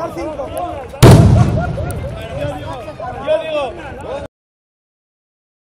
Total 5.